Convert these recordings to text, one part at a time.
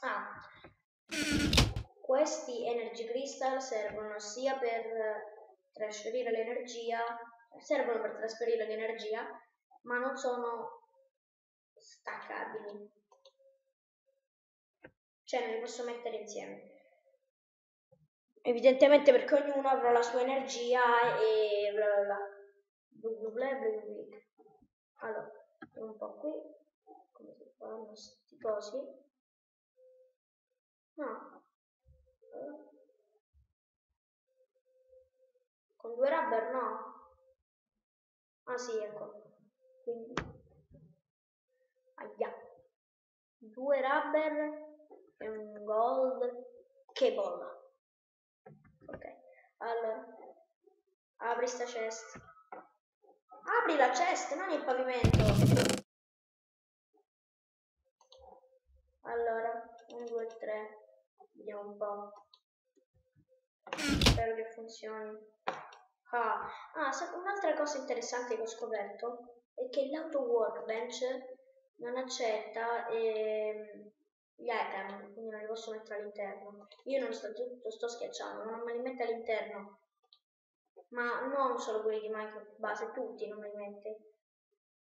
Ah, questi energy crystal servono sia per trasferire l'energia, servono per trasferire l'energia, ma non sono staccabili. Cioè non li posso mettere insieme. Evidentemente perché ognuno avrà la sua energia e bla bla bla. Blu blu blu. Allora, un po' qui, come si fanno sti cosi. No. Con due rubber no. Ah sì, ecco. Quindi aia. Due rubber e un gold cable. Ok, allora apri sta chest. Apri la chest, non il pavimento. Allora, 1, 2, 3. Vediamo un po'. Spero che funzioni. Ah, ah un'altra cosa interessante che ho scoperto è che l'auto workbench non accetta ehm, gli item, quindi non li posso mettere all'interno. Io non sto, tutto, sto schiacciando, non me li mette all'interno. Ma non solo quelli di Minecraft base, tutti non me li mette.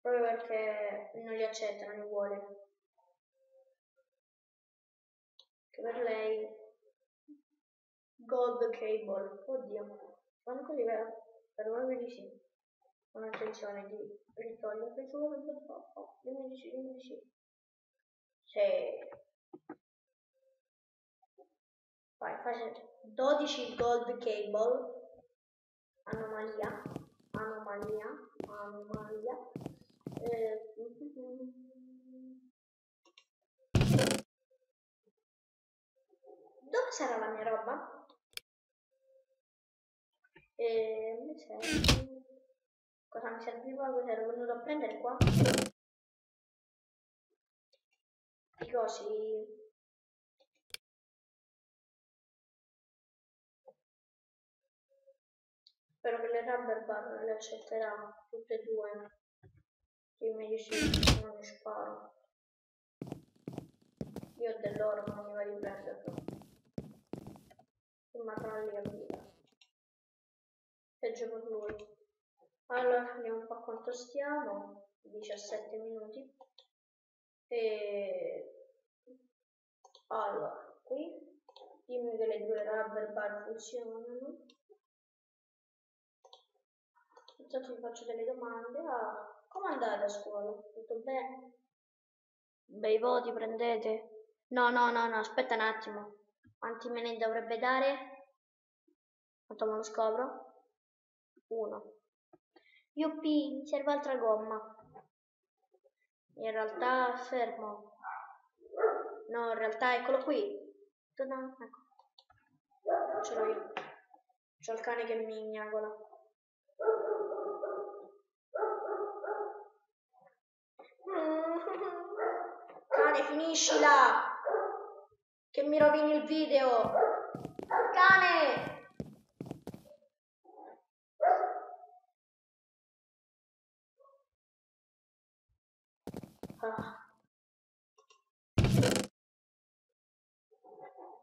Proprio perché non li accetta, non li vuole. Per lei Gold Cable, oddio, così vero? Per voi di sì. Con attenzione di solo dimmi di sì, dimmi di sì. Sì. Vai, fai 12 gold cable. Anomalia. Anomalia. Anomalia. Eh, sarà la mia roba? Eh, mi serve. Cosa mi serviva? Cosa ero venuto a prendere qua? I cosi Spero che le rubber bar le accetterà tutte e due. Io mi dici non mi sparo. Io ho dell'oro non mi va di prenderlo. Rimarrà lì a vita. Peggio per lui. Allora, vediamo un po' quanto stiamo. 17 minuti. E... Allora, qui dimmi che le due rubber bar funzionano. Intanto vi faccio delle domande. Ah, come andate a scuola? Tutto bene? Bei voti prendete? No, no, no, no, aspetta un attimo. Quanti me ne dovrebbe dare? Quanto me lo scopro? Uno. Yuppie, serve altra gomma. In realtà fermo. No, in realtà eccolo qui. Ecco. Ce l'ho io. C'ho il cane che mi gnagola. Cane, finiscila! Che mi rovini il video! Cane! Ah.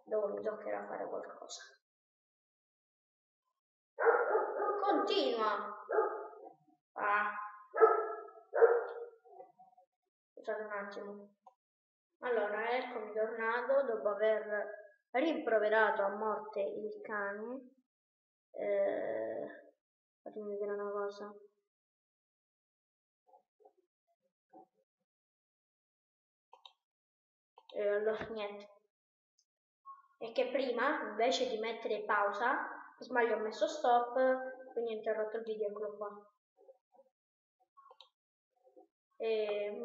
Dove mi toccherà fare qualcosa. Continua! Ah. Scusate un attimo. Allora, eccomi tornato dopo aver rimproverato a morte il cane. Eh, fatemi vedere una cosa. E allora, niente. E che prima, invece di mettere pausa, sbaglio ho messo stop, quindi ho interrotto il video, eccolo qua. E,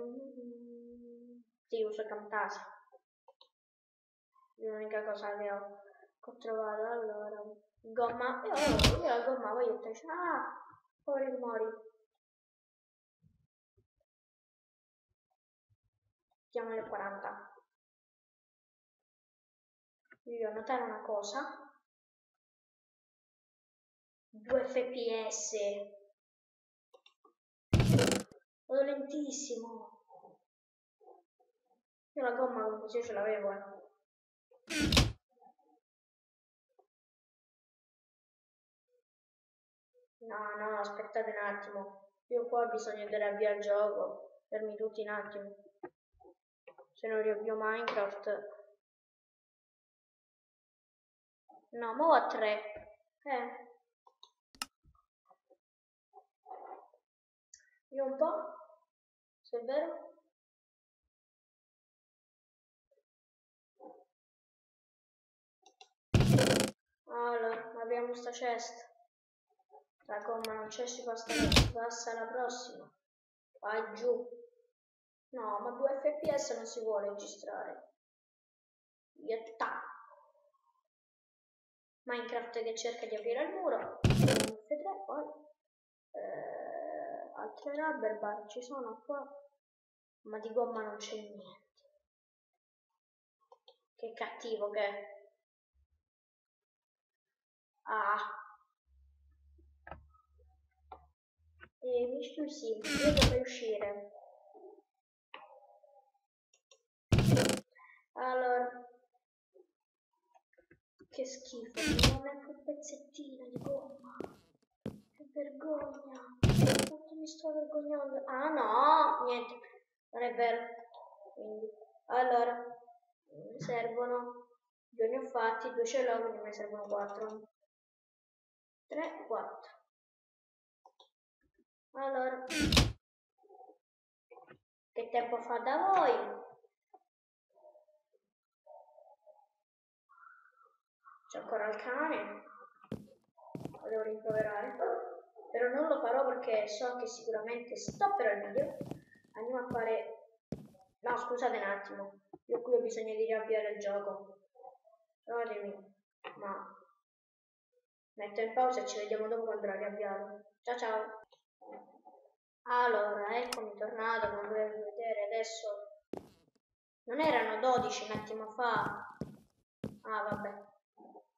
sì, uso Camtasia. L'unica cosa che ho, trovato allora. Gomma. Io, io la gomma voglio te. Ah, fuori mori. Siamo alle 40. Io devo notare una cosa. 2 fps. Vado lentissimo. Io la gomma così ce l'avevo, eh. No, no, aspettate un attimo. Io qua ho bisogno di andare avviare il gioco. Fermi tutti un attimo. Se non riavvio Minecraft. No, mo a tre. Eh. Un po'. Se è vero. Allora, abbiamo sta cesta. La gomma non c'è, si passa, passa alla prossima. Vai giù. No, ma 2 fps non si può registrare. Yatta. Minecraft che cerca di aprire il muro. F3, poi altre rubber bar ci sono qua. Ma di gomma non c'è niente. Che cattivo che è. Ah, E Mission sì, io dovrei uscire. Allora. Che schifo, non è un pezzettino di gomma. Vergogna. Quanto mi sto vergognando. Ah no, niente, non è vero. Quindi, allora, mi servono, due ne ho fatti, due ce l'ho, quindi mi servono quattro. Tre, quattro. Allora, che tempo fa da voi? C'è ancora il cane? Lo devo rimproverare. Farò perché so che sicuramente stopperò il video. Andiamo a fare... No, scusate un attimo. Io qui ho bisogno di riavviare il gioco. Scusatemi, ma... Metto in pausa e ci vediamo dopo quando l'ho riavviato. Ciao ciao! Allora, eccomi tornato, come potete vedere adesso. Non erano 12 un attimo fa. Ah, vabbè.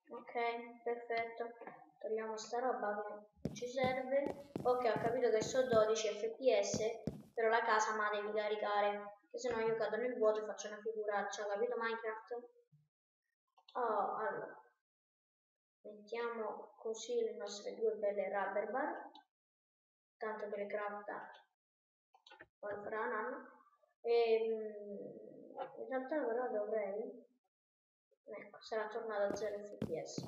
Ok, perfetto. Togliamo sta roba che ci serve. Ok, ho capito che sono 12 fps, però la casa ma devi caricare. Che se no io cado nel vuoto e faccio una figuraccia, capito Minecraft? Oh, allora. Mettiamo così le nostre due belle rubber bar tanto che le crafta poi farà un anno e in realtà però dovrei ecco sarà tornato a 0 fps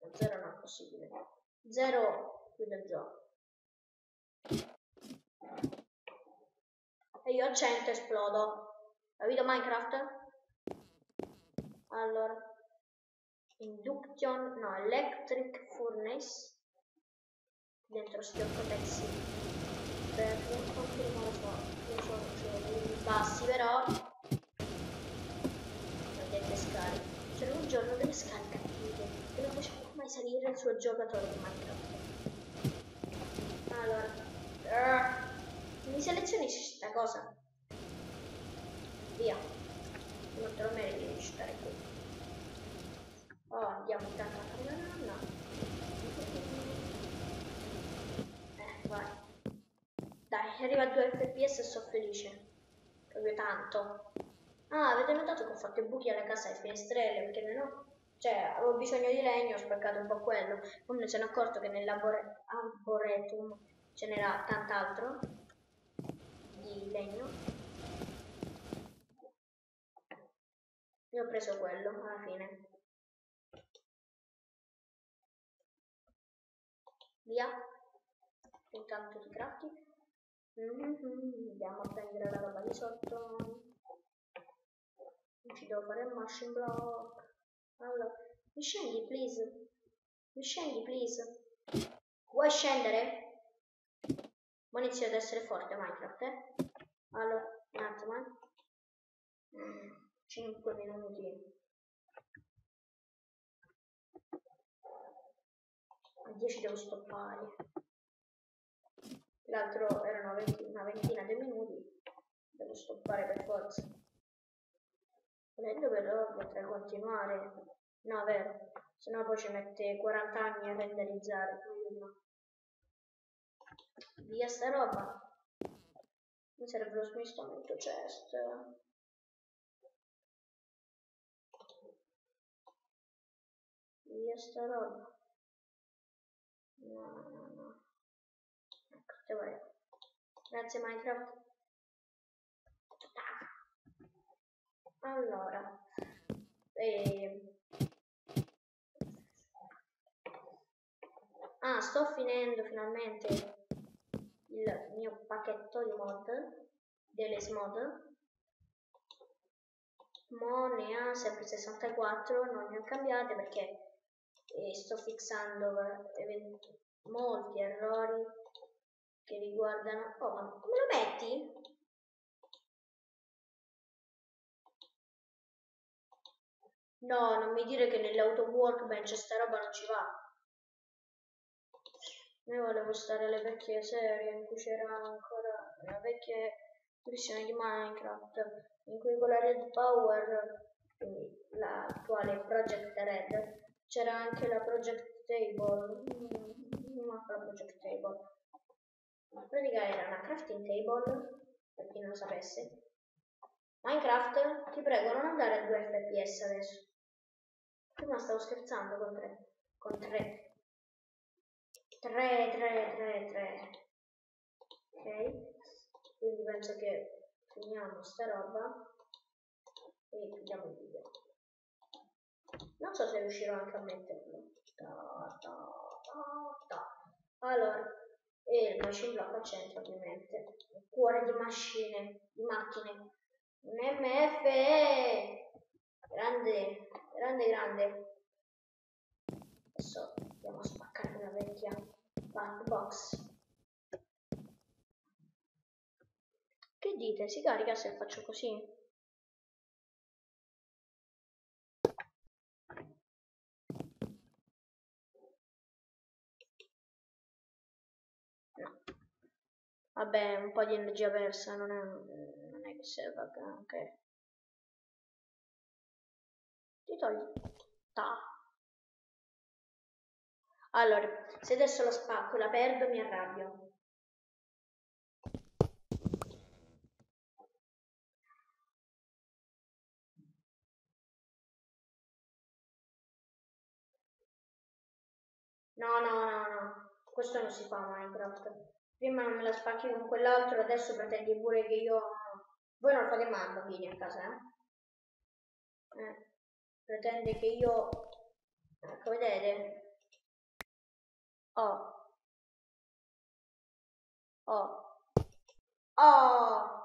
a 0 non è possibile 0 chiude il gioco e io a 100 esplodo. Capito Minecraft? allora induction no electric furnace dentro sti otto pezzi per quanto non lo so non so se bassi però vedete scariche c'era un giorno delle scariche attive che non faceva mai salire il suo giocatore di Minecraft allora uh, mi selezioni questa cosa via non te lo meriti di stare qui oh andiamo intanto a fare la nanna Dai, arriva a 2 fps e sono felice. Proprio tanto. Ah, avete notato che ho fatto i buchi alla casa e finestrelle, perché no? Cioè, avevo bisogno di legno, ho spaccato un po' quello. Poi ne sono accorto che nell'arboretum ce n'era tant'altro di legno. E ho preso quello alla fine. Via. Intanto di crafting. Mm -hmm. Andiamo a prendere la roba di sotto. Non ci devo fare il machine block. Allora, mi scendi, please. Mi scendi, please. Vuoi scendere? Ma inizio ad essere forte Minecraft, eh? Allora, un attimo, eh. Mm, 5 minuti. A 10 devo stoppare l'altro erano 20, una ventina di minuti, devo stoppare per forza. Volendo però potrei continuare, no vero, se no poi ci mette 40 anni a renderizzare. Via sta roba. Mi serve lo smistamento chest. via sta roba. No, no, no. Ecco, te vai. Grazie Minecraft. Allora. Eh, ah, sto finendo finalmente il mio pacchetto di mod delle mod mo ne ha sempre 64 non ne ho cambiate perché eh, sto fissando molti errori che riguardano oh ma come lo metti? No non mi dire che nell'auto workbench sta roba non ci va io volevo stare alle vecchie serie in cui c'era ancora le vecchie versioni di Minecraft in cui con la Red Power, l'attuale Project Red, c'era anche la Project Table, non manca la Project Table. In pratica era una crafting table, per chi non lo sapesse. Minecraft, ti prego non andare a 2 fps adesso. Prima stavo scherzando con 3. Con 3. 3, 3, 3, 3. Ok? Quindi penso che finiamo sta roba e chiudiamo il video non so se riuscirò anche a metterlo ta, ta, ta, allora e il machine block al centro ovviamente il cuore di macchine di macchine un mf grande grande grande adesso andiamo a spaccare una vecchia box Che dite? Si carica se faccio così? No. Vabbè, un po' di energia persa, non è, non è che serva anche. Ti togli. Ta. Allora, se adesso la spacco, la perdo, mi arrabbio. No, no, no, no. Questo non si fa Minecraft. Prima non me la spacchi con quell'altro, adesso pretendi pure che io... Voi non fate mai bambini a casa, eh? eh. Pretende che io... Ecco, vedete? Oh. Oh. Oh.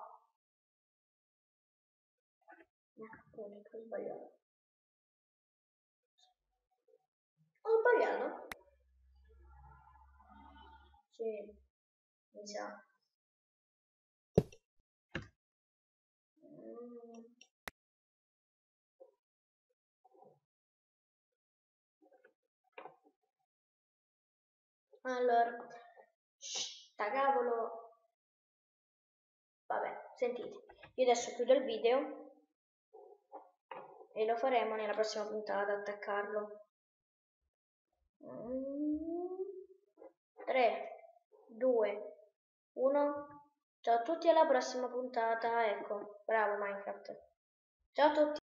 Ho sbagliato. Ho sbagliato? Sì, mi sa. Mm. Allora, sta cavolo. Vabbè, sentite, io adesso chiudo il video e lo faremo nella prossima puntata ad attaccarlo. 3 2, 1. Ciao a tutti alla prossima puntata. Ecco, bravo Minecraft. Ciao a tutti.